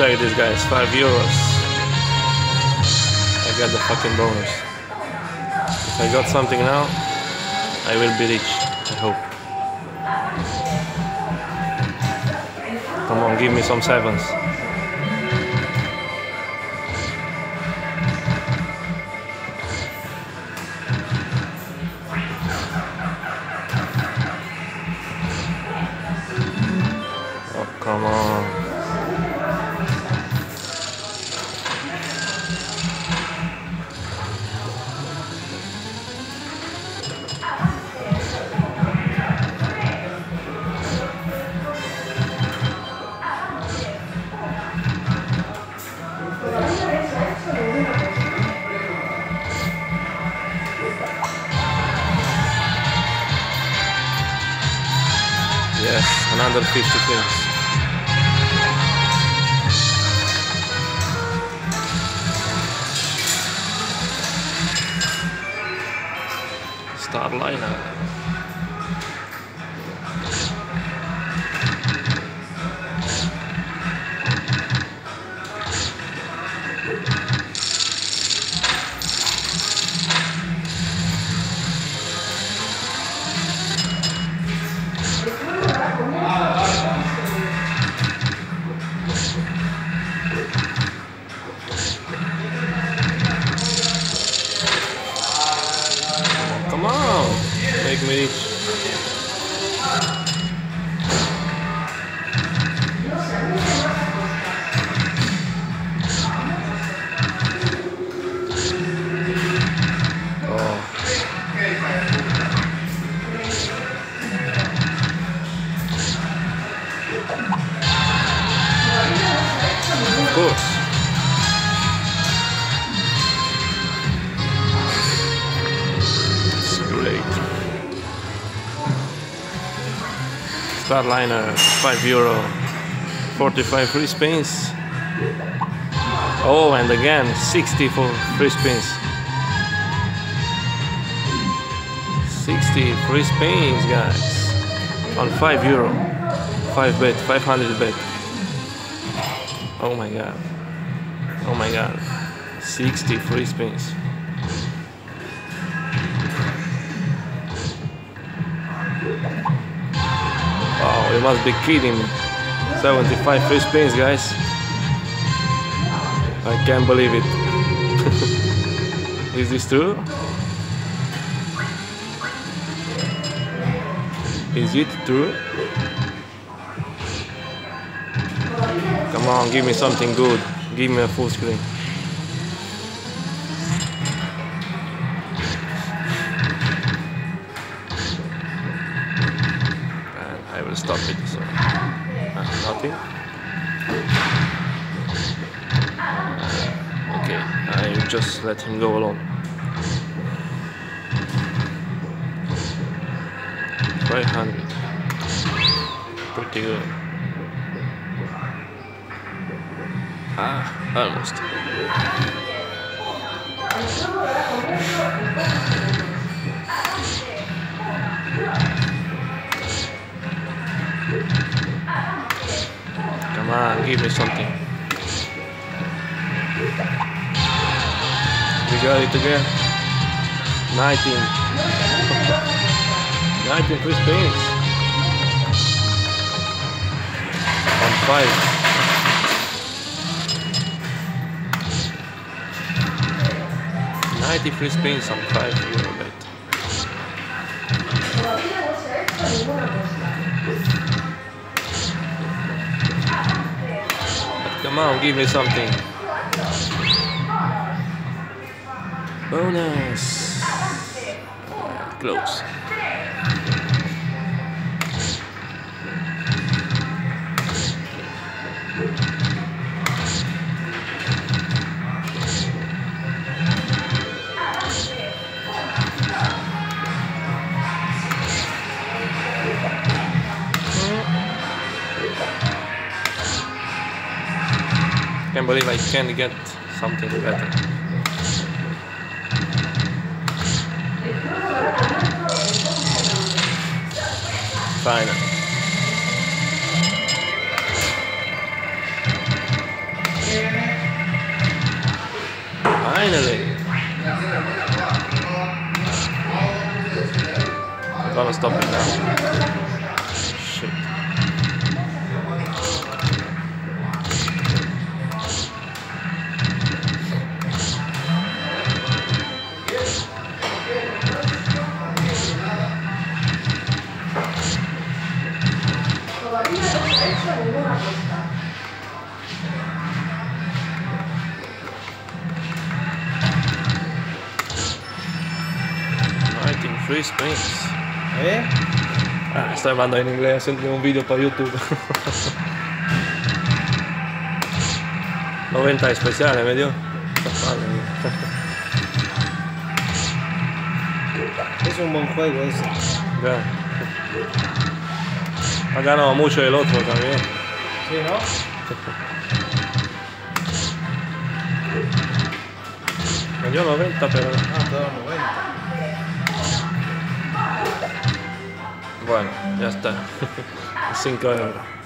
check this guys, 5 euros. I got the fucking bonus. If I got something now, I will be rich, I hope. Come on, give me some sevens. Another 50 things. Starliner. Make me rich. Oh. Of Starliner, 5 euro, 45 free spins. Oh, and again, 60 for free spins. 60 free spins, guys. On 5 euro. 5 bet, 500 bet. Oh my god. Oh my god. 60 free spins. You must be kidding me. 75 free spins, guys. I can't believe it. Is this true? Is it true? Come on, give me something good. Give me a full screen. Uh, okay, I just let him go alone. Five hundred. Pretty good. Ah, almost. Come on, give me something. We got it again. 19. 19 free spins. On 5. Ninety free spins on five euro bet. Come on, give me something. Bonus. Close. Can't believe I can't get something better. Finally. Finally. Gonna stop it now. Free spins. ¿Eh? Ah, estoy hablando en inglés haciendo un vídeo para YouTube. 90 especiales me dio. Es un buen juego ese. Ya. Ha ganado mucho el otro también. Sí, ¿no? Dio 90, pero. Ah, todo 90. Bueno, ya está. 5 euros.